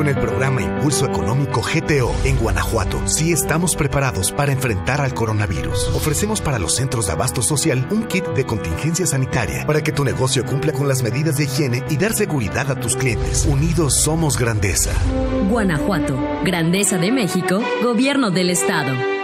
Con el programa Impulso Económico GTO en Guanajuato, sí estamos preparados para enfrentar al coronavirus. Ofrecemos para los centros de abasto social un kit de contingencia sanitaria para que tu negocio cumpla con las medidas de higiene y dar seguridad a tus clientes. Unidos somos grandeza. Guanajuato, Grandeza de México, Gobierno del Estado.